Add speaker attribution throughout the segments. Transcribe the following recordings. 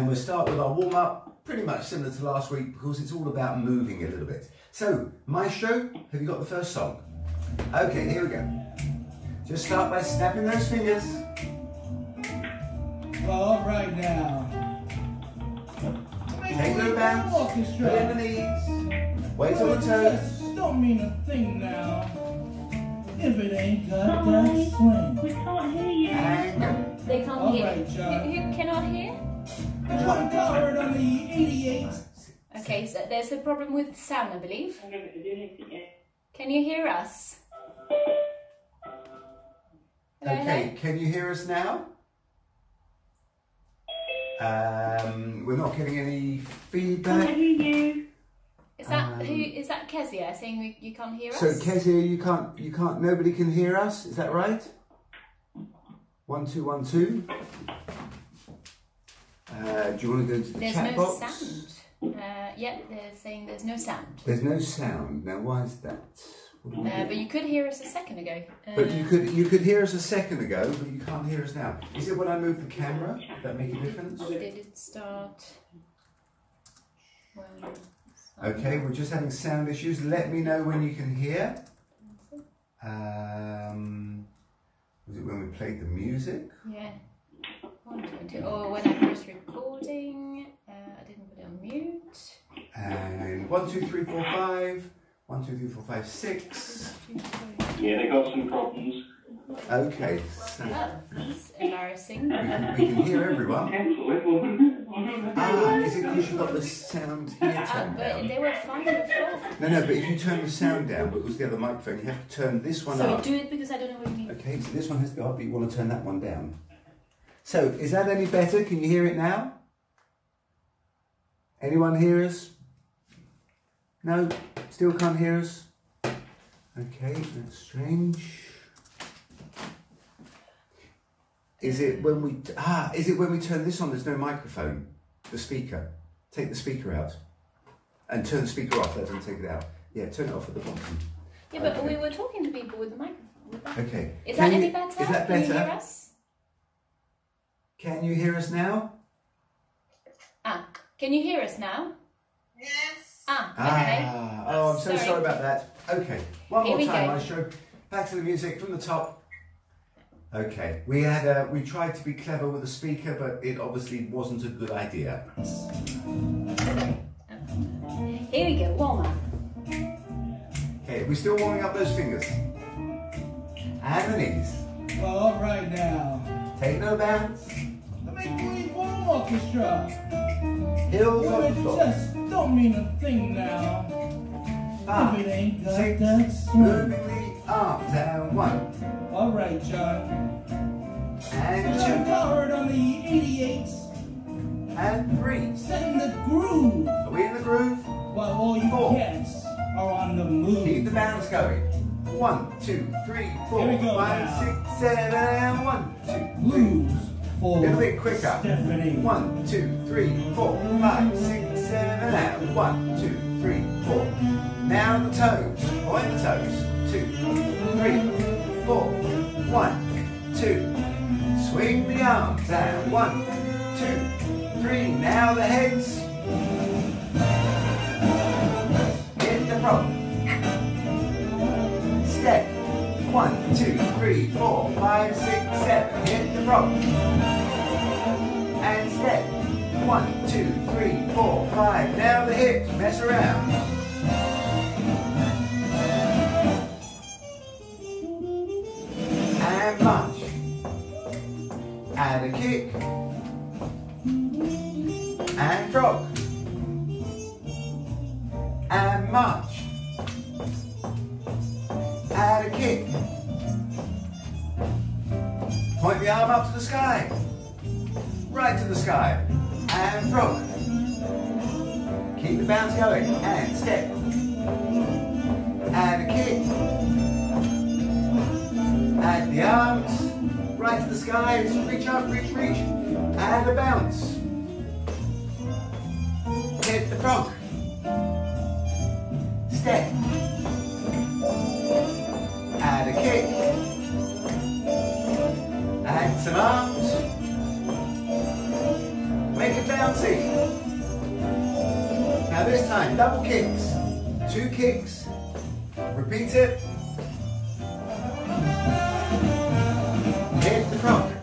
Speaker 1: and we'll start with our warm up, pretty much similar to last week because it's all about moving a little bit. So, Maestro, have you got the first song? Okay, here we go. Just start by snapping those fingers.
Speaker 2: All right now.
Speaker 1: Take no bounce, put in the knees, wait till the toes.
Speaker 2: Don't mean a thing now. If it ain't got that swing.
Speaker 3: We can't hear you.
Speaker 1: And go.
Speaker 4: They can't
Speaker 2: All
Speaker 4: hear.
Speaker 2: right, John.
Speaker 4: Who, who cannot hear?
Speaker 2: John Coward on the 88.
Speaker 4: Okay, so there's a problem with sound, I believe.
Speaker 3: I'm not going to do anything yet.
Speaker 4: Can you hear us?
Speaker 1: Okay, can you hear us now? Um, we're not getting any
Speaker 3: Can I
Speaker 1: feedback.
Speaker 3: hear you?
Speaker 4: Is that
Speaker 1: Um,
Speaker 4: who? Is that Kezia saying we, you can't hear us?
Speaker 1: So
Speaker 4: us?
Speaker 1: Kezia, you can't, you can't, nobody can hear us. Is that right? One two one two. Uh, do you want to go to the
Speaker 4: there's
Speaker 1: chat
Speaker 4: no
Speaker 1: box?
Speaker 4: sound. Uh, yeah, they're saying there's no sound.
Speaker 1: There's no sound. Now, why is that?
Speaker 4: Uh, but you could hear us a second ago. Uh,
Speaker 1: But you could you could hear us a second ago, but you can't hear us now. Is it when I move the camera? Does that make a difference?
Speaker 4: Did it start? When...
Speaker 1: Okay, we're just having sound issues. Let me know when you can hear. Um, was it when we played the music?
Speaker 4: Yeah. One, two, two. Or when I was recording, uh, I didn't put it on mute.
Speaker 1: And one, two, three, four, five. One, two, three, four, five, six.
Speaker 3: Yeah, they got some problems.
Speaker 1: Okay, so
Speaker 4: Oh, that's embarrassing.
Speaker 1: we can, we can hear everyone.
Speaker 3: Cancel it.
Speaker 1: Ah, is it because you've got the sound here
Speaker 4: Uh,
Speaker 1: turned
Speaker 4: but
Speaker 1: down?
Speaker 4: they were fine before.
Speaker 1: No, no, but if you turn the sound down because the other microphone, you have to turn this one
Speaker 4: Sorry,
Speaker 1: up.
Speaker 4: do it because I don't know what you mean.
Speaker 1: Okay, so this one has to go up, but you want to turn that one down. So, is that any better? Can you hear it now? Anyone hear us? No? Still can't hear us? Okay, that's strange. Is it when we ah? Is it when we turn this on? There's no microphone. The speaker. Take the speaker out, and turn the speaker off. That doesn't take it out. Yeah, turn it off at the bottom.
Speaker 4: Yeah, but
Speaker 1: Okay.
Speaker 4: we were talking to people with the microphone. With.
Speaker 1: Okay.
Speaker 4: Is
Speaker 1: Can
Speaker 4: that any better?
Speaker 1: Is that
Speaker 4: Can you hear us?
Speaker 1: Can you hear us now?
Speaker 4: Ah, can you hear us now?
Speaker 5: Yes.
Speaker 4: Ah, okay.
Speaker 1: Ah, oh, I'm so sorry.
Speaker 4: Sorry.
Speaker 1: about that. Okay, one
Speaker 4: Here
Speaker 1: more time,
Speaker 4: go.
Speaker 1: Maestro. Back to the music from the top. Okay, we had a, we tried to be clever with the speaker, but it obviously wasn't a good idea.
Speaker 4: Here we go. Warm up.
Speaker 1: Okay, we're still warming up those fingers and the knees.
Speaker 2: All right now.
Speaker 1: Take no bounce.
Speaker 2: Orchestra.
Speaker 1: On the
Speaker 2: it
Speaker 1: floor.
Speaker 2: just don't mean a thing now.
Speaker 1: Five,
Speaker 2: if it ain't got
Speaker 1: six,
Speaker 2: that swing.
Speaker 1: arms down. One
Speaker 2: All right, John.
Speaker 1: and
Speaker 2: John
Speaker 1: two
Speaker 2: Coward on the 88.
Speaker 1: and three.
Speaker 2: Setting the groove
Speaker 1: Are we in the groove?
Speaker 2: while all you
Speaker 1: Four.
Speaker 2: cats are on the move.
Speaker 1: Keep the bounce going. One, two, three, four,
Speaker 2: Here we go
Speaker 1: five,
Speaker 2: now.
Speaker 1: six, seven, and one, two, three.
Speaker 2: For
Speaker 1: A little bit quicker.
Speaker 2: Stephanie.
Speaker 1: One, two, three, four, five, six, seven, and one, two, three, four. Now the toes. Point the toes. Two, three, four. One, two. Swing the arms down. One, two, three. Now the heads. Hit the front. One, two, three, four, five, six, seven. Hit the front. And step. One, two, three, four, five. Now the hips. Mess around. And march. And a kick. And frog. And march. Arm up to the sky. Right to the sky. And frog. Keep the bounce going. And step. And a kick. And the arms. Right to the sky. Reach up, reach, reach. And a bounce. Hit the frog. Step. And a kick. Some arms. Make it bouncy. Now this time, double kicks. Two kicks. Repeat it. Hit the front.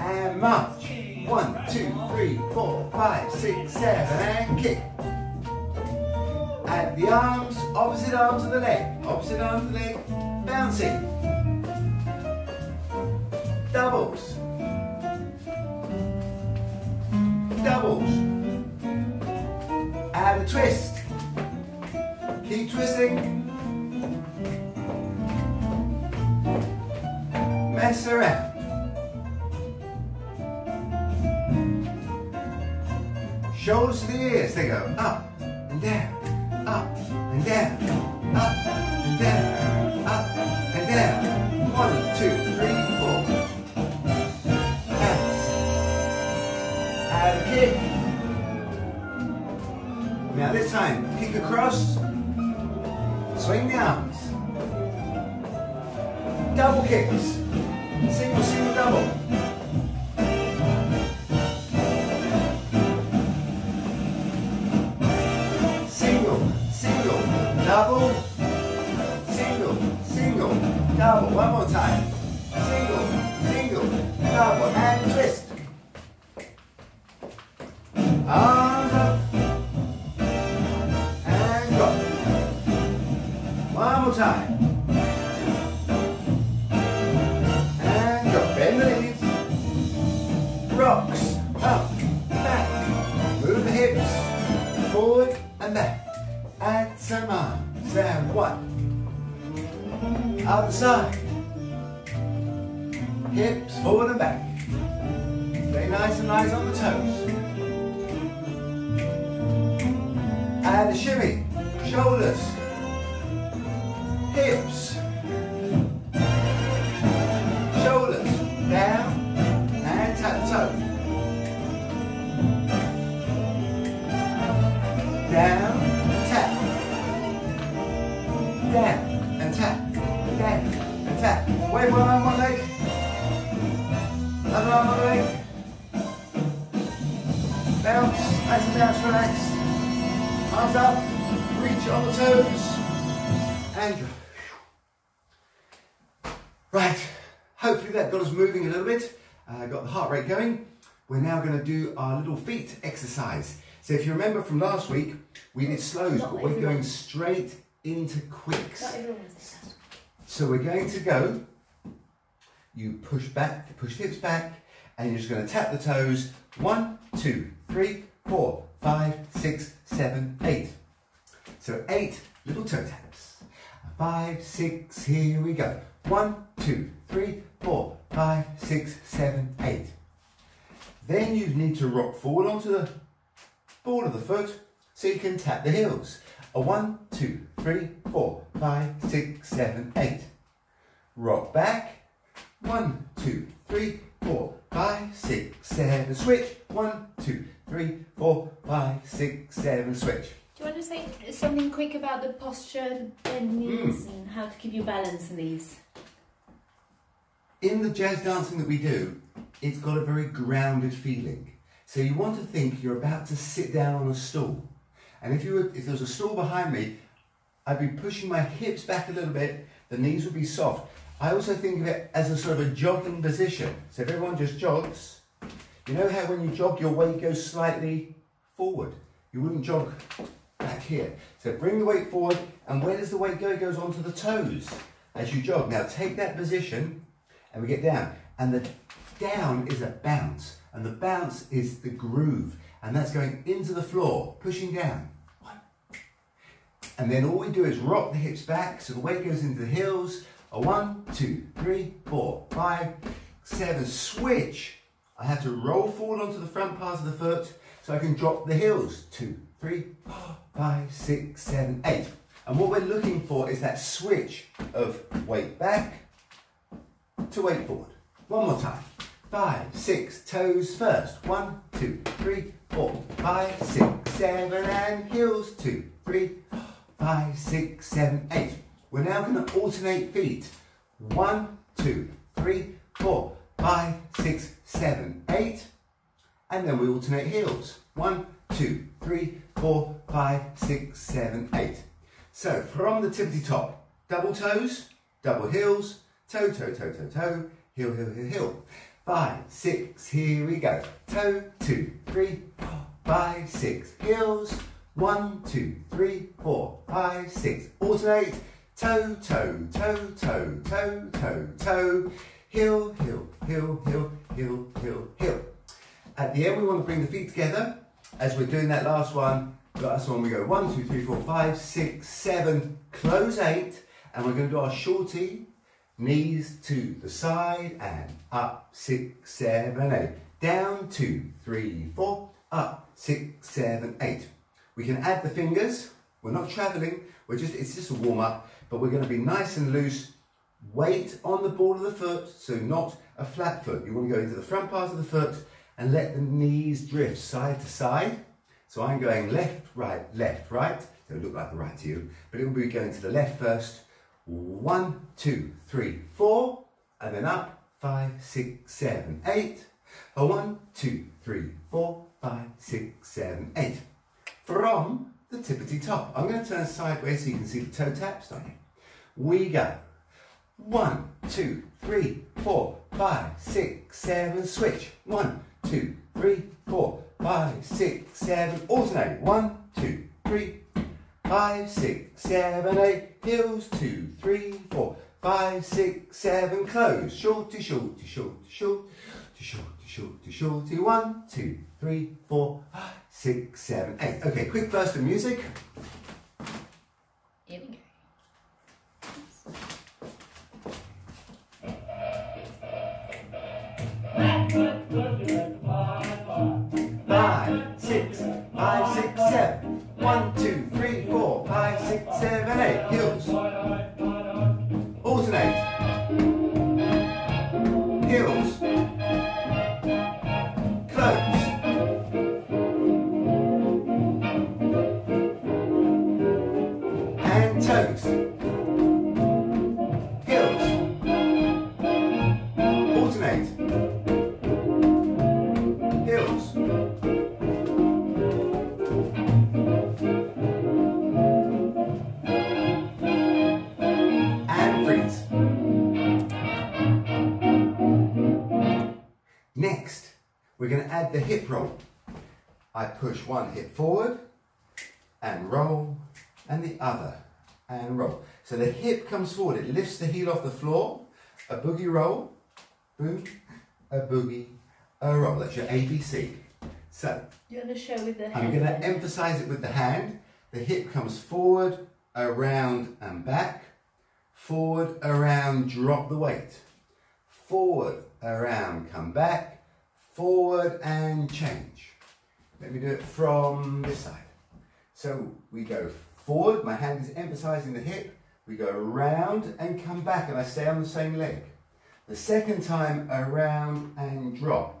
Speaker 1: And march. One, two, three, four, five, six, seven, and kick. Add the arms, opposite arm to the leg, opposite arm to the leg, bouncing. Time, kick across, swing the arms. Double kicks. Single, single, double. Got the heart rate going. We're now going to do our little feet exercise. So if you remember from last week, we did slows,
Speaker 4: Not
Speaker 1: but we're
Speaker 4: everyone.
Speaker 1: going straight into quicks.
Speaker 4: Not everyone was this.
Speaker 1: So we're going to go, you push back, push hips back, and you're just going to tap the toes. One, two, three, four, five, six, seven, eight. So eight little toe taps. Five, six, here we go. One, two, three, four, five, six, seven, eight. Then you need to rock forward onto the ball of the foot so you can tap the heels. A one, two, three, four, five, six, seven, eight. Rock back. One, two, three, four, five, six, seven. Switch. One, two, three, four, five, six, seven. Switch.
Speaker 4: Do you want to say something quick about the posture, bend knees, hmm. and how to keep your balance in these?
Speaker 1: In the jazz dancing that we do, it's got a very grounded feeling. So you want to think you're about to sit down on a stool. And if you were, if there was a stool behind me, I'd be pushing my hips back a little bit, the knees would be soft. I also think of it as a sort of a jogging position. So if everyone just jogs, you know how when you jog your weight goes slightly forward? You wouldn't jog back here. So bring the weight forward, and where does the weight go? It goes onto the toes as you jog. Now take that position, and we get down. And the down is a bounce, and the bounce is the groove, and that's going into the floor, pushing down. And then all we do is rock the hips back, so the weight goes into the heels. A one, two, three, four, five, seven. Switch. I have to roll forward onto the front part of the foot, so I can drop the heels. Two, three, four, five, six, seven, eight. And what we're looking for is that switch of weight back, to weight forward. One more time. Five, six, toes first. One, two, three, four, five, six, seven, and heels. Two, three, five, six, seven, eight. We're now going to alternate feet. One, two, three, four, five, six, seven, eight. and then we alternate heels. One, two, three, four, five, six, seven, eight. So from the tippity top, double toes, double heels, toe, toe, toe, toe, toe, heel, heel, heel, heel. Five, six, here we go. Toe, two, three, four, five, six, heels. One, two, three, four, five, six. Alternate. Toe, toe, toe, toe, toe, toe, toe. Heel, heel, heel, heel, heel, heel, heel. At the end, we want to bring the feet together. As we're doing that last one, last one we go one, two, three, four, five, six, seven, close eight, and we're going to do our shorty, knees to the side and up, six, seven, eight, down, two, three, four, up, six, seven, eight. We can add the fingers. We're not traveling. We're just it's just a warm up, but we're going to be nice and loose. Weight on the ball of the foot, so not a flat foot. You want to go into the front part of the foot and let the knees drift side to side. So I'm going left, right, left, right. It'll look like the right to you, but it will be going to the left first. One, two, three, four, and then up. Five, six, seven, eight. A one, two, three, four, five, six, seven, eight. From the tippity top. I'm going to turn sideways so you can see the toe taps, don't you? We go. One, two, three, four, five, six, seven, switch. One, two, three, four, five, six, seven, alternate. One, two, three, five, six, seven, eight, heels, two, three, four, five, six, seven, close. Shorty, shorty, shorty, shorty, shorty, shorty, shorty. One, two, three, four, five, six, seven, eight. Okay, quick burst of music.
Speaker 4: Here we go.
Speaker 1: Five, six, five, six, seven. One, two, three, four, five, six, seven, eight. Heels. One hip forward and roll, and the other and roll. So the hip comes forward, it lifts the heel off the floor, a boogie roll, boom, a boogie, a roll. That's your ABC. So
Speaker 4: Do you want to show with the
Speaker 1: I'm going to emphasize it with the hand. The hip comes forward, around and back. Forward, around, drop the weight. Forward, around, come back. Forward and change. Let me do it from this side. So we go forward, my hand is emphasizing the hip. We go around and come back and I stay on the same leg. The second time around and drop.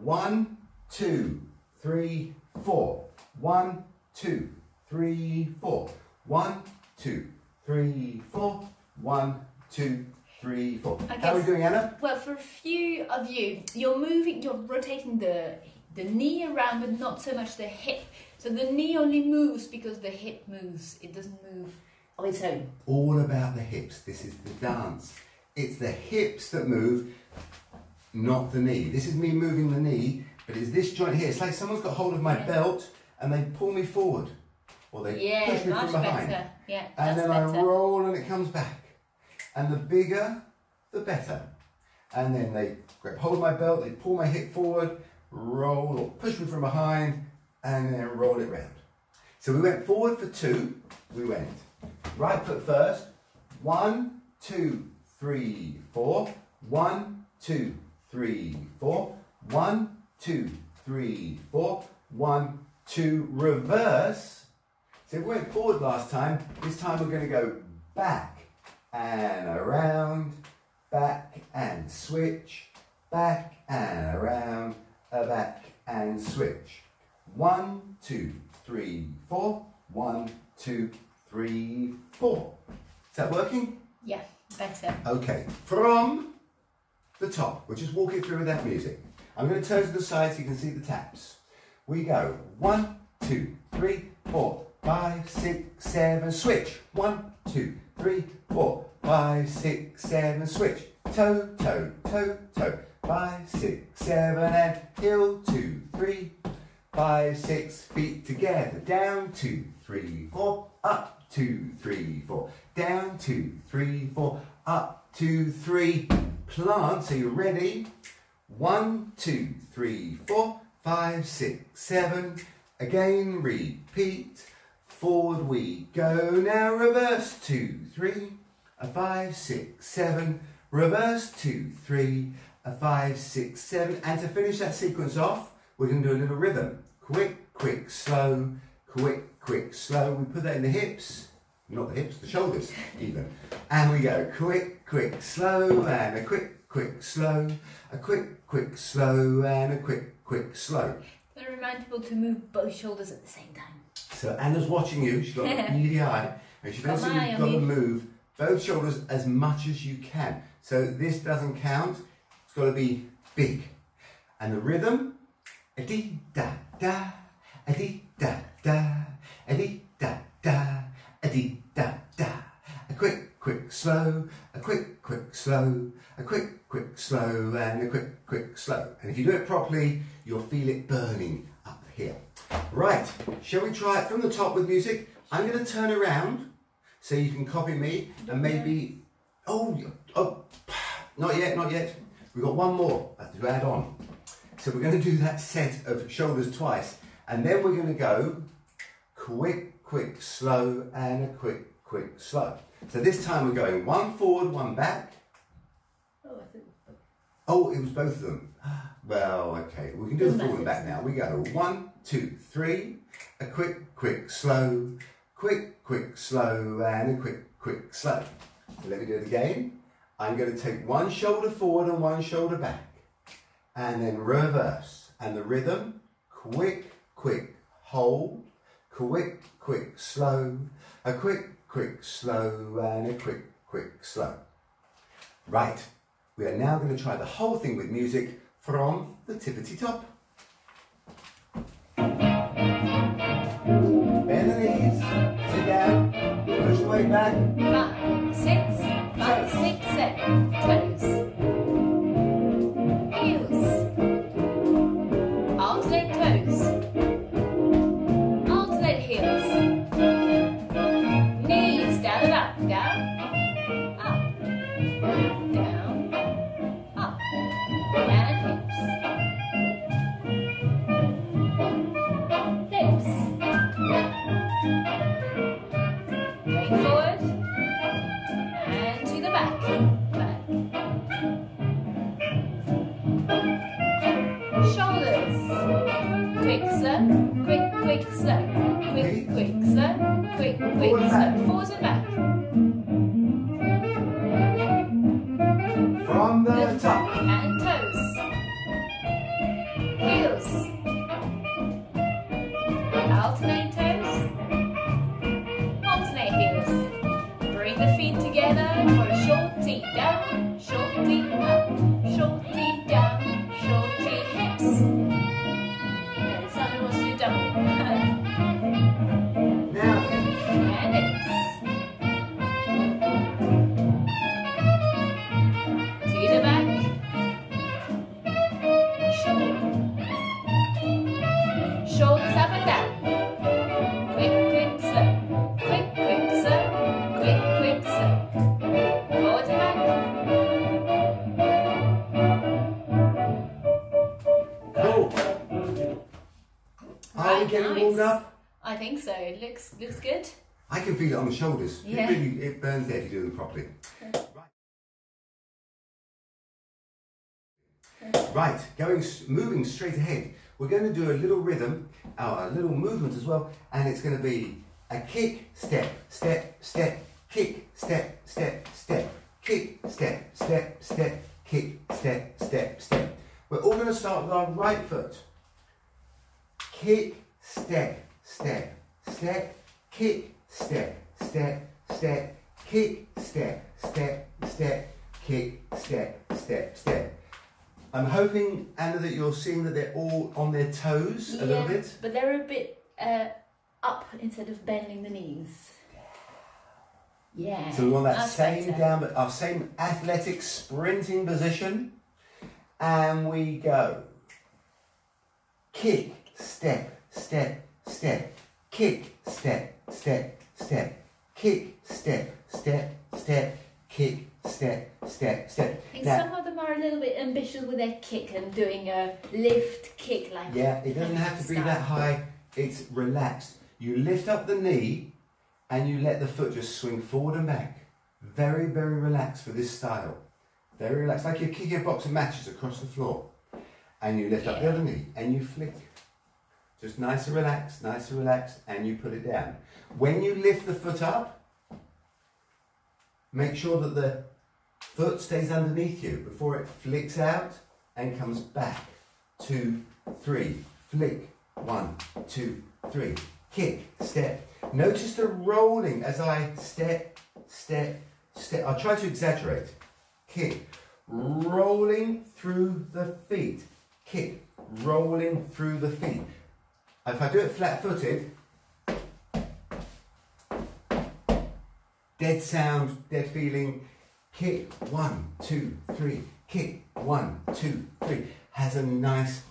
Speaker 1: One, two, three, four. One, two, three, four. One, two, three, four. One, two, three, four. How are we doing, Anna?
Speaker 4: Well, for a few of you, you're moving, you're rotating the the knee around, but not so much the hip. So the knee only moves because the hip moves. It doesn't move on its own.
Speaker 1: All about the hips. This is the dance. It's the hips that move, not the knee. This is me moving the knee, but it's this joint here. It's like someone's got hold of my
Speaker 4: Yeah.
Speaker 1: belt and they pull me forward, or they
Speaker 4: Yeah,
Speaker 1: push me from behind.
Speaker 4: better. Yeah,
Speaker 1: and then I roll and it comes back. And the bigger, the better. And then they grab hold of my belt, they pull my hip forward, roll or push me from behind, and then roll it round. So we went forward for two. We went right foot first. One, two, three, four. One, two, three, four. One, two, three, four. One, two, reverse. So we went forward last time. This time we're going to go back and around, back and switch, back and around, back and switch. One, two, three, four. One, two, three, four. Is that working?
Speaker 4: Yeah, better.
Speaker 1: Okay. From the top, we'll just walk it through with that music. I'm going to turn to the side so you can see the taps. We go one, two, three, four, five, six, seven, switch. One, two, three, four, five, six, seven, switch. Toe, toe, toe, toe. Five, six, seven, and heel, two, three, five, six, feet together. Down, two, three, four, up, two, three, four. Down, two, three, four, up, two, three. Plant, so you're ready. One, two, three, four, five, six, seven. Again, repeat. Forward we go. Now reverse. Two, three, a five, six, seven. Reverse. Two, three, a five, six, seven. And to finish that sequence off, we're going to do a little rhythm. Quick, quick, slow, quick, quick, slow. We put that in the hips. Not the hips, the shoulders even. And we go quick, quick, slow, and a quick, quick, slow, a quick, quick, slow, and a quick, quick, slow.
Speaker 4: Gonna remind people to move both shoulders at the same time.
Speaker 1: So Anna's watching you, she's got a beady eye, and she's basically
Speaker 4: my eye on
Speaker 1: got to move both shoulders as much as you can. So this doesn't count, it's got to be big. And the rhythm, a dee da da, a dee da da, a dee da da, a dee da da. A quick, quick, slow, a quick, quick, slow, a quick, quick, slow, and a quick, quick, slow. And if you do it properly, you'll feel it burning up here. Right, shall we try it from the top with music? I'm going to turn around so you can copy me and maybe. Oh, oh, not yet, not yet. We've got one more to add on. So we're going to do that set of shoulders twice, and then we're going to go quick, quick, slow, and a quick, quick, slow. So this time we're going one forward, one back.
Speaker 4: Oh, I think.
Speaker 1: Oh, it was both of them. Well, okay, we can do the forward and back now. We go one, two, three, a quick, quick, slow, quick, quick, slow, and a quick, quick, slow. So let me do it again. I'm going to take one shoulder forward and one shoulder back, and then reverse. And the rhythm, quick, quick, hold, quick, quick, slow, a quick, quick, slow, and a quick, quick, slow. Right, we are now going to try the whole thing with music from the tippity top. Bend the knees, sit down, push the weight back.
Speaker 4: Five, six, quick. Quick, slow. Quick, quick, slow. Forwards and back.
Speaker 1: The
Speaker 4: shoulders. Yeah.
Speaker 1: It really it burns there if you do them properly. Right. Right, going moving straight ahead. We're going to do a little rhythm, uh, a little movement as well, and it's going to be a kick, step, step, step, kick, step, step, step, kick, step, step, step, kick, step, step, step. We're all going to start with our right foot. Kick, step, step, step, kick, step, step, step, kick, step, step, step, kick, step, step, step. I'm hoping, Anna, that you're seeing that they're all on their toes a little bit.
Speaker 4: But they're a bit uh, up instead of bending the knees. Yeah.
Speaker 1: So we want that
Speaker 4: that's
Speaker 1: same
Speaker 4: better.
Speaker 1: down, our same athletic sprinting position. And we go. Kick, step, step, step. Kick, step, step, step. Kick, step, step, step. Kick, step, step, step.
Speaker 4: Think
Speaker 1: Now,
Speaker 4: some of them are a little bit ambitious with their kick and doing a lift kick like
Speaker 1: yeah, it doesn't have to be that high. It's relaxed. You lift up the knee and you let the foot just swing forward and back. Very, very relaxed for this style. Very relaxed, like you're kicking a box of matches across the floor. And you lift up the other knee and you flick. Just nice and relaxed, nice and relaxed, and you put it down. When you lift the foot up, make sure that the foot stays underneath you before it flicks out and comes back. Two, three, flick. One, two, three. Kick, step. Notice the rolling as I step, step, step. I'll try to exaggerate. Kick, rolling through the feet. Kick, rolling through the feet. If I do it flat footed, dead sound, dead feeling. Kick, one, two, three. Kick, one, two, three. Has a nice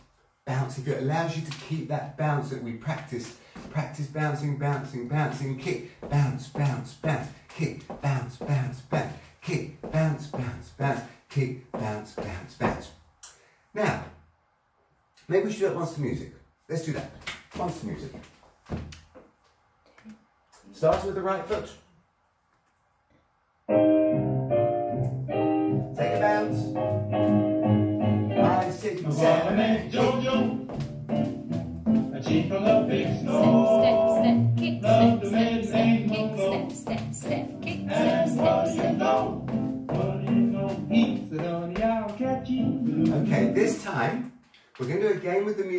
Speaker 1: bounce. If it allows you to keep that bounce that we practice, practice bouncing, bouncing, bouncing. Kick, bounce, bounce, bounce. Kick, bounce, bounce, bounce. Kick, bounce, bounce, bounce. Kick, bounce, bounce, bounce. Now, maybe we should do it once to music. Let's do that. Once to music. Starts with the right foot. Take a bounce. Five, six,
Speaker 2: My
Speaker 1: seven, eight.
Speaker 2: Jojo, a chief of the big
Speaker 4: Step,
Speaker 2: snow.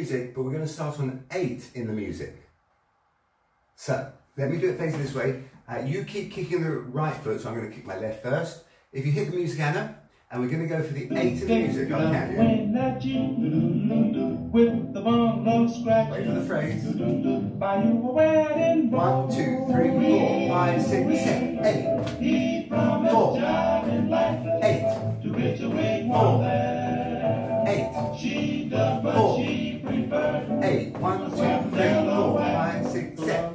Speaker 1: Music, but we're going to start on eight in the music. So let me do it facing this way. Uh, you keep kicking the right foot, so I'm going to kick my left first. If you hit the music, Anna, and we're going to go for the eight in the music, I'll count you.
Speaker 2: When that you with the scratch.
Speaker 1: Wait for the phrase.
Speaker 2: Buy you a wedding
Speaker 1: One, two, three, four, five, six, seven, eight, Four.
Speaker 2: job in life
Speaker 1: eight,
Speaker 2: to get away
Speaker 1: Four. eight,
Speaker 2: She does, but
Speaker 1: Four.
Speaker 2: Preferred.
Speaker 1: eight. One, two, three, four, five, six, seven.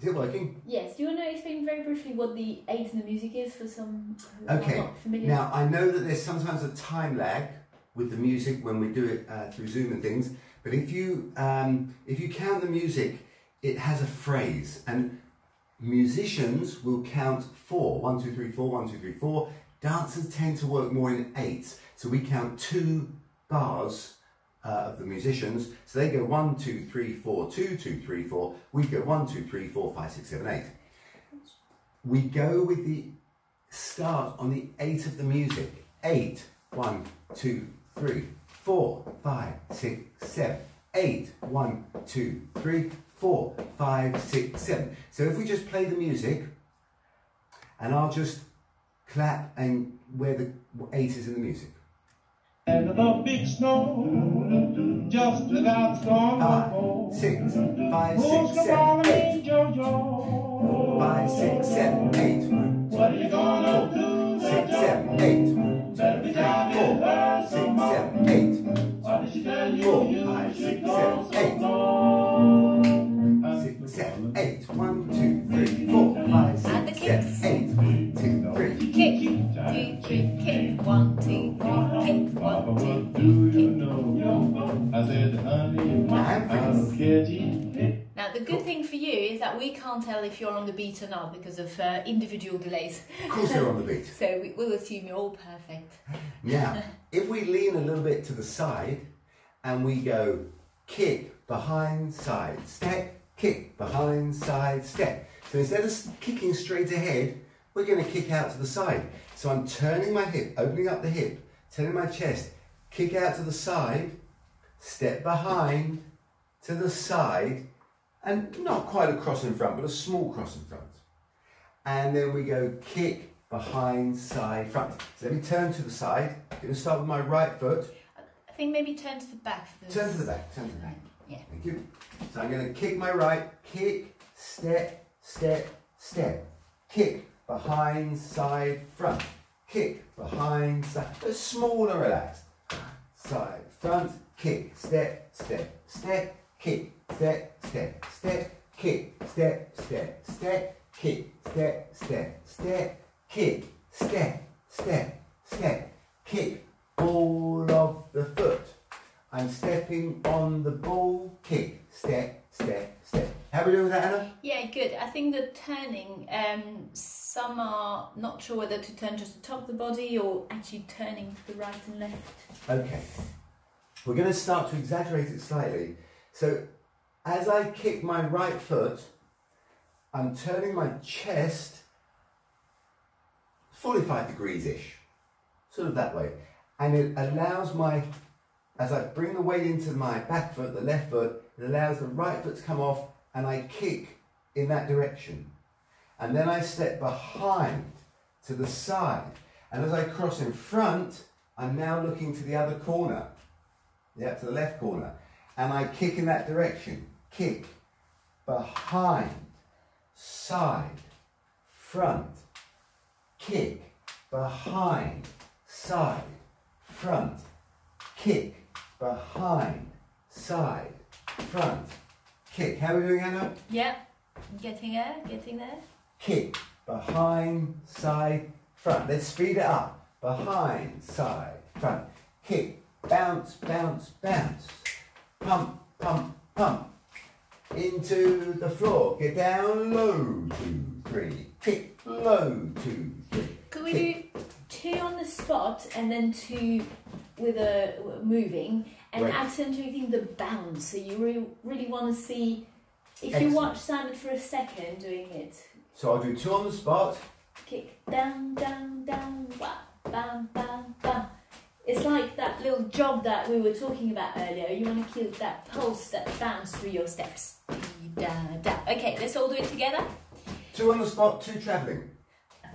Speaker 1: Is it working?
Speaker 4: Yes, do you want to explain very briefly what the eight in the music is for some
Speaker 1: Okay? Now, I know that there's sometimes a time lag with the music when we do it uh, through Zoom and things, but if you um, if you count the music, it has a phrase, and musicians will count four. One, two, three, four, one, two, three, four. Dancers tend to work more in eights, so we count two bars uh, of the musicians. So they go one, two, three, four, two, two, three, four. We go one, two, three, four, five, six, seven, eight. We go with the start on the eight of the music. Eight. One, two, three, four, five, six, seven. Eight. One, two, three, four, five, six, seven. So if we just play the music, and I'll just clap and where the eight is in the music.
Speaker 2: And the big snow, just without storm.
Speaker 1: Five, six, five, six, seven, eight. Five, six, seven, eight.
Speaker 2: What are you gonna do?
Speaker 1: Six, seven, eight.
Speaker 2: Better be down
Speaker 1: Four, six, seven, eight.
Speaker 2: What did she tell you?
Speaker 1: Four, five, six, seven, eight. Six, seven, eight. One, two, two, three.
Speaker 4: Kick, two, three, kick, one, two, three, kick,
Speaker 2: Papa, what do you
Speaker 4: kick.
Speaker 2: know? I said, honey, I'll catch you.
Speaker 4: Now, the good thing for you is that we can't tell if you're on the beat or not because of uh, individual delays.
Speaker 1: Of course you're on the beat.
Speaker 4: So we, we'll assume you're all perfect.
Speaker 1: Now, if we lean a little bit to the side and we go kick, behind, side, step, kick, behind, side, step. So instead of kicking straight ahead, we're going to kick out to the side. So I'm turning my hip, opening up the hip, turning my chest, kick out to the side, step behind, to the side, and not quite a cross in front, but a small cross in front. And then we go kick, behind, side, front. So let me turn to the side. I'm going to start with my right foot.
Speaker 4: I think maybe turn to the back.
Speaker 1: Turn to the back, turn to the back.
Speaker 4: Yeah.
Speaker 1: Thank you. So I'm going to kick my right, kick, step, step, step. Kick, behind, side, front. Kick, behind, side. Just small and relaxed. Side, front, kick, step, step, step, kick, step, step, step, kick, step, step, step, kick, step, step, step, kick, step, step, step, kick, ball of the foot. I'm stepping on the ball, kick, step, step, step. How are we doing with that, Anna?
Speaker 4: Yeah, good. I think the turning, um, some are not sure whether to turn just the top of the body or actually turning to the right and left.
Speaker 1: Okay. We're going to start to exaggerate it slightly. So, as I kick my right foot, I'm turning my chest 45 degrees ish, sort of that way. And it allows my, as I bring the weight into my back foot, the left foot, it allows the right foot to come off and I kick in that direction. And then I step behind to the side. And as I cross in front, I'm now looking to the other corner. Yeah, to the left corner. And I kick in that direction. Kick, behind, side, front, kick, behind, side, front, kick, behind, side, front, kick. How are we doing, Anna?
Speaker 4: Yeah, getting there, getting there.
Speaker 1: Kick, behind, side, front. Let's speed it up. Behind, side, front. Kick, bounce, bounce, bounce. Pump, pump, pump. Into the floor. Get down low, two, three. Kick, low, two, three.
Speaker 4: Could we
Speaker 1: Kick.
Speaker 4: do two on the spot and then two with a moving and
Speaker 1: Right.
Speaker 4: accentuating the bounce? So you really, really want to see. If
Speaker 1: Excellent.
Speaker 4: you watch Simon for a second doing it,
Speaker 1: So I'll do two on the spot.
Speaker 4: kick down, down, down, wah, bam, bam, bam. It's like that little job that we were talking about earlier. You want to keep that pulse, that bounce through your steps. Da, da. Okay, let's all do it together.
Speaker 1: Two on the spot, two travelling.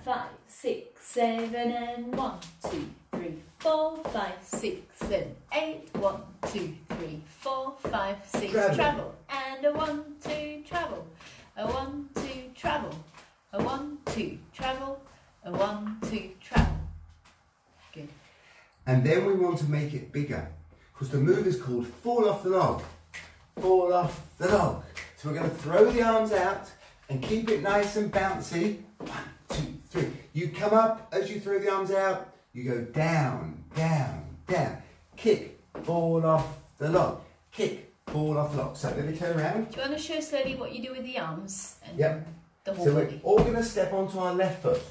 Speaker 4: Five, six, seven, and one, two, three, four, five, six, seven, eight. One, two, three, four, five, six.
Speaker 1: Travel.
Speaker 4: Travel. And a one, two, travel. A one, two, travel. A one, two, travel. A one, two, travel. Good.
Speaker 1: And then we want to make it bigger. Because the move is called fall off the log. Fall off the log. So we're going to throw the arms out and keep it nice and bouncy. One, two, three. You come up as you throw the arms out. You go down, down, down. Kick, fall off the log. Kick, fall off the log. So let me turn around.
Speaker 4: Do you want to show slowly what you do with the arms and
Speaker 1: Yep.
Speaker 4: the whole
Speaker 1: So we're all going to step onto our left foot.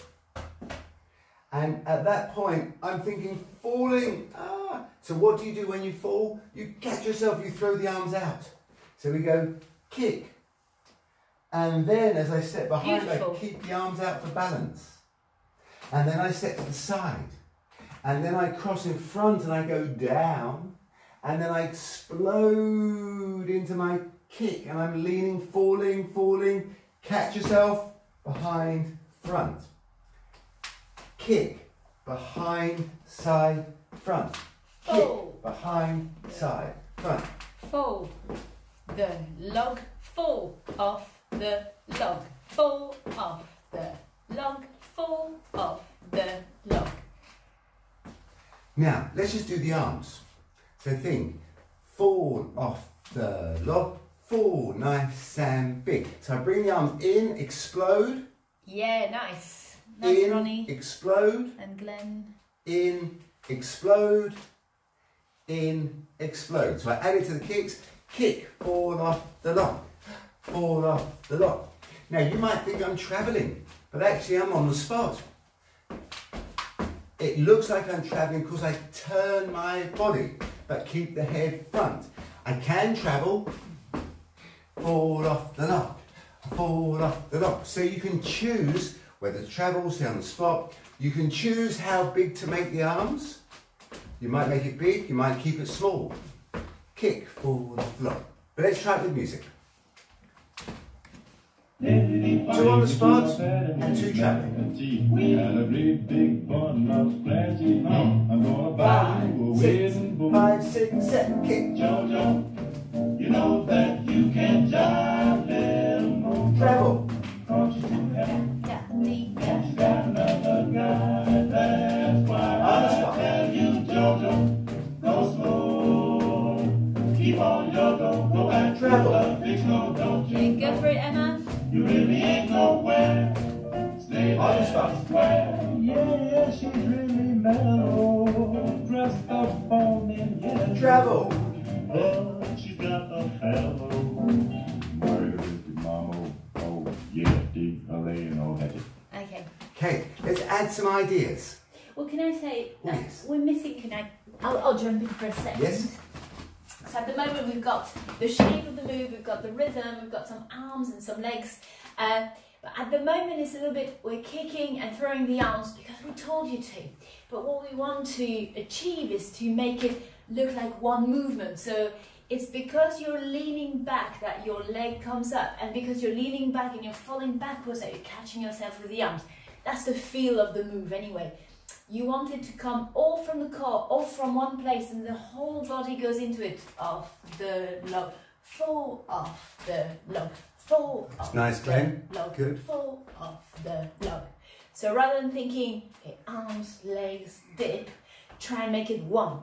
Speaker 1: And at that point, I'm thinking falling. Ah. So what do you do when you fall? You catch yourself, you throw the arms out. So we go kick. And then as I step behind,
Speaker 4: Beautiful.
Speaker 1: I keep the arms out for balance. And then I step to the side. And then I cross in front and I go down. And then I explode into my kick and I'm leaning, falling, falling. Catch yourself behind, front. Kick, behind, side, front. Kick,
Speaker 4: Fall.
Speaker 1: behind, side, front.
Speaker 4: Fall. The log. Fall off the log. Fall off the log. Fall off the log.
Speaker 1: Now, let's just do the arms. So think, fall off the log, fall nice and big. So I bring the arms in, explode,
Speaker 4: Yeah, nice. Nice,
Speaker 1: in,
Speaker 4: Ronnie.
Speaker 1: explode,
Speaker 4: And Glenn.
Speaker 1: in, explode, in, explode. So I add it to the kicks, kick, fall off the log, fall off the log. Now you might think I'm travelling, but actually I'm on the spot. It looks like I'm travelling because I turn my body, but keep the head front. I can travel, fall off the log, fall off the log. So you can choose whether to travel, stay on the spot. You can choose how big to make the arms. You might make it big, you might keep it small. Kick, fall off the log. But let's try it with music. Two on the spot and two traveling.
Speaker 2: We had a great big fun of splashy. I'm gonna buy you a
Speaker 1: Five, six,
Speaker 2: wedding
Speaker 1: five, six, seven, kick.
Speaker 2: Jojo, you know that you can jive little more.
Speaker 1: Treble.
Speaker 2: Cause you have
Speaker 4: Da, dee, da.
Speaker 2: got another guy. That's why I tell you, Jojo, go slow. Keep on Jojo, go back to
Speaker 1: Treble.
Speaker 2: the big slow, don't you?
Speaker 4: Okay, go for it, Emma.
Speaker 2: You really ain't nowhere. Stay
Speaker 1: On the
Speaker 2: there
Speaker 1: spot.
Speaker 2: square. Yeah, she's really mellow. Dressed up all in yellow.
Speaker 1: Travel.
Speaker 2: But she's got a fellow. Margaret, mama. Oh, yeah, D, L, A, and all that.
Speaker 4: Okay.
Speaker 1: Okay, let's add some ideas.
Speaker 4: Well, can I say
Speaker 1: Oh, yes.
Speaker 4: Uh, we're missing? Can I? I'll, I'll jump in for a second.
Speaker 1: Yes.
Speaker 4: So at the moment we've got the shape of the move, we've got the rhythm, we've got some arms and some legs. Uh, but at the moment it's a little bit we're kicking and throwing the arms because we told you to. But what we want to achieve is to make it look like one movement. So it's because you're leaning back that your leg comes up, and because you're leaning back and you're falling backwards that you're catching yourself with the arms. That's the feel of the move anyway. You want it to come all from the core, all from one place, and the whole body goes into it. Off the log, fall off the log, fall off
Speaker 1: nice, Glenn.
Speaker 4: log,
Speaker 1: Good.
Speaker 4: fall off the log. So rather than thinking okay, arms, legs, dip, try and make it one.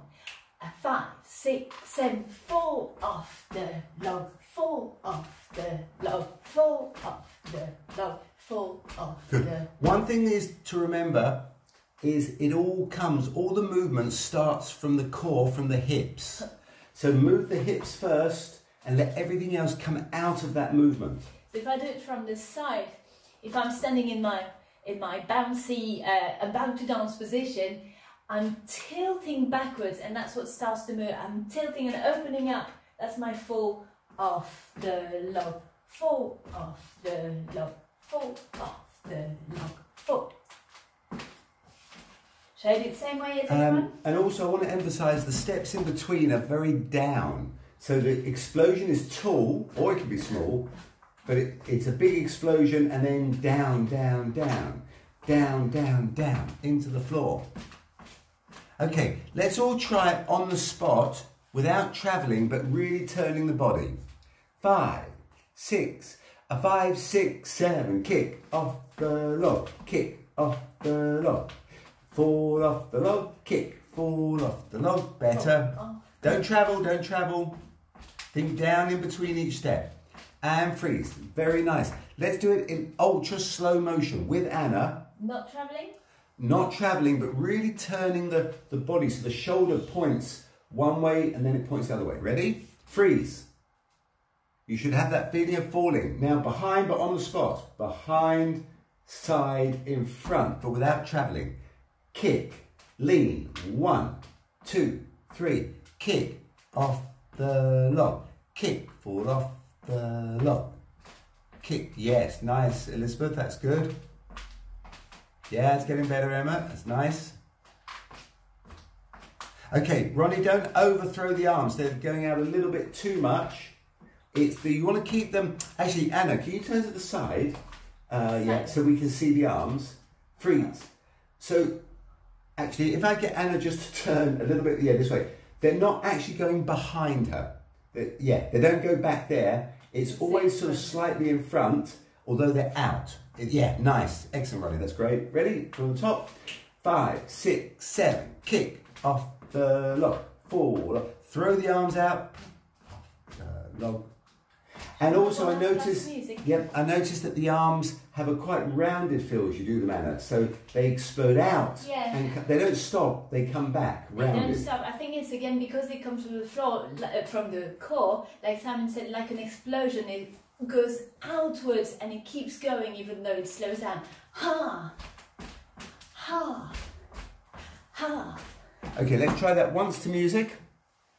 Speaker 4: A five, six, seven, fall off the log, fall off the log, fall off the log, fall off
Speaker 1: Good.
Speaker 4: the
Speaker 1: One thing is to remember is it all comes, all the movement starts from the core, from the hips. So move the hips first and let everything else come out of that movement.
Speaker 4: So if I do it from the side, if I'm standing in my in my bouncy uh, about to dance position, I'm tilting backwards, and that's what starts to move. I'm tilting and opening up. That's my fall off the log, fall off the log, fall off the log, fall. Shall I do it the same way as everyone?
Speaker 1: Um, and also, I want to emphasize the steps in between are very down. So the explosion is tall, or it can be small, but it, it's a big explosion and then down, down, down, down, down, down into the floor. Okay, let's all try it on the spot without traveling but really turning the body. Five, six, a five, six, seven, kick off the log, kick off the log, fall off the log, kick, fall off the log, better.
Speaker 4: Fall off.
Speaker 1: Don't travel, don't travel. Think down in between each step. And freeze. Very nice. Let's do it in ultra slow motion with Anna
Speaker 4: Not travelling.
Speaker 1: not traveling but really turning the, the body so the shoulder points one way and then it points the other way. Ready? Freeze. You should have that feeling of falling. Now behind but on the spot. Behind, side, in front but without traveling. Kick, lean, one, two, three. Kick off the log. Kick, fall off the log. Kick, yes, nice Elizabeth, that's good. Yeah, it's getting better, Emma. That's nice. Okay, Ronnie, don't overthrow the arms. They're going out a little bit too much. It's the you want to keep them. Actually, Anna, can you turn to the side? Uh, yeah, so we can see the arms. Freeze. So, actually, if I get Anna just to turn a little bit, yeah, this way. They're not actually going behind her. They- yeah, they don't go back there. It's always sort of slightly in front, although they're out. Yeah, nice. Excellent, Ronnie. That's great. Ready? From the top. Five, six, seven. Kick off the log. Fall. Throw the arms out. The log. And also, I
Speaker 4: Well, that's- that's
Speaker 1: noticed. Yep, I noticed that the arms have a quite rounded feel as you do the Anna. So they explode out,
Speaker 4: Yeah.
Speaker 1: and they don't stop. They come back
Speaker 4: They don't stop. I think it's again because it comes from the floor, uh, from the core. Like Simon said, like an explosion. It goes outwards and it keeps going even though it slows down. Ha, ha, ha.
Speaker 1: Okay, let's try that once to music.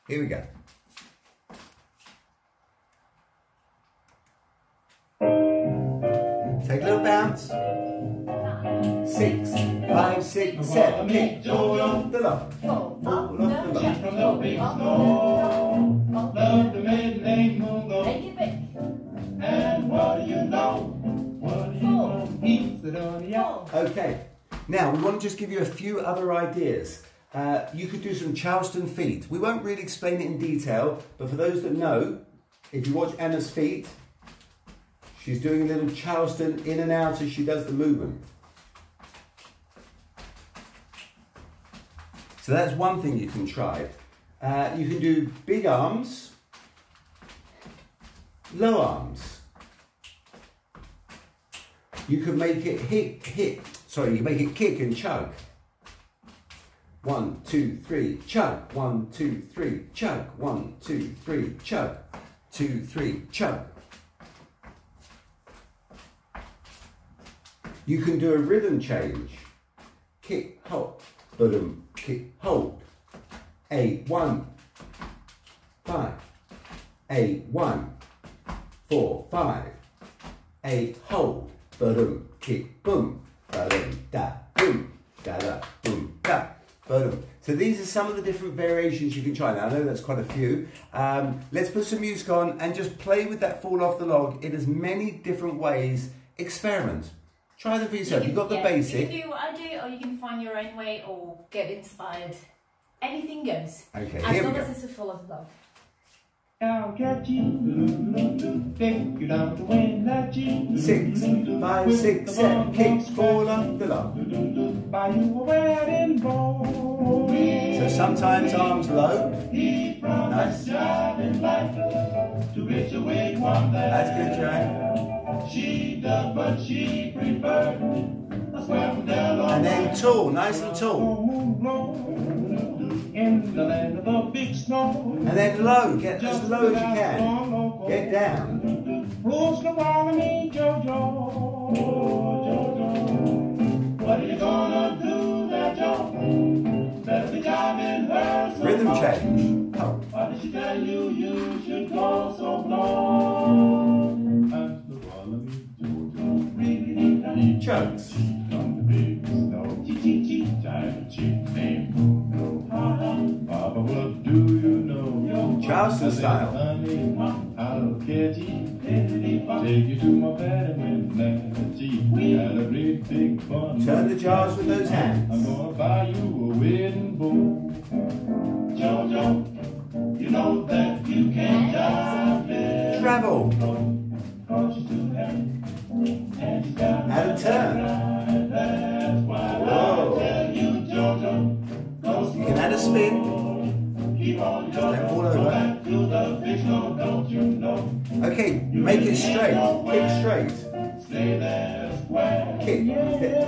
Speaker 1: Here we go.
Speaker 2: And what do you know? What the Okay.
Speaker 1: Now, we want to just give you a few other ideas. Uh, you could do some Charleston feet. We won't really explain it in detail, but for those that know, if you watch Emma's feet, she's doing a little Charleston in and out as she does the movement. So that's one thing you can try. Uh, you can do big arms, low arms. You can make it hit, hit. Sorry, you can make it kick and chug. One, two, three, chug. One, two, three, chug. One, two, three, chug. Two, three, chug. You can do a rhythm change. Kick, hop, boom, kick, hold. A, one, five. A, one, four, five. A, hold, boom, kick, boom, boom, da, boom, da, da, boom, da. So these are some of the different variations you can try. Now I know that's quite a few. Um, let's put some music on and just play with that fall off the log in as many different ways. Experiment. Try them for yourself. You've got the
Speaker 4: yeah,
Speaker 1: basic.
Speaker 4: You can do what I do, or you can find your own way, or get inspired. Anything goes.
Speaker 1: Okay,
Speaker 4: as
Speaker 1: here we
Speaker 4: long
Speaker 1: go.
Speaker 4: as it's a full of love.
Speaker 2: I'll catch you, take you down to win that G.
Speaker 1: Six, five, six, seven, kicks, fall off the log.
Speaker 2: Buy you a wedding bow.
Speaker 1: So sometimes arms low.
Speaker 2: He promised
Speaker 1: Nice.
Speaker 2: driving life to get your way one day.
Speaker 1: That's good,
Speaker 2: She does, but she preferred a square.
Speaker 1: And then tall, nice and tall.
Speaker 2: In the land of the big snow.
Speaker 1: And then low, get as low as you can. Get down. Charleston style.
Speaker 2: Honey, I'll catch you. Take you to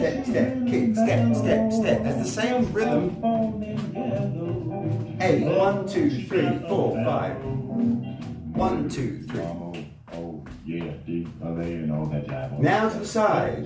Speaker 1: step, step, kick, step, step, step. That's the same rhythm. Eight, one, two, three, four, five. One, two, three.
Speaker 2: Yeah.
Speaker 1: Now to the side.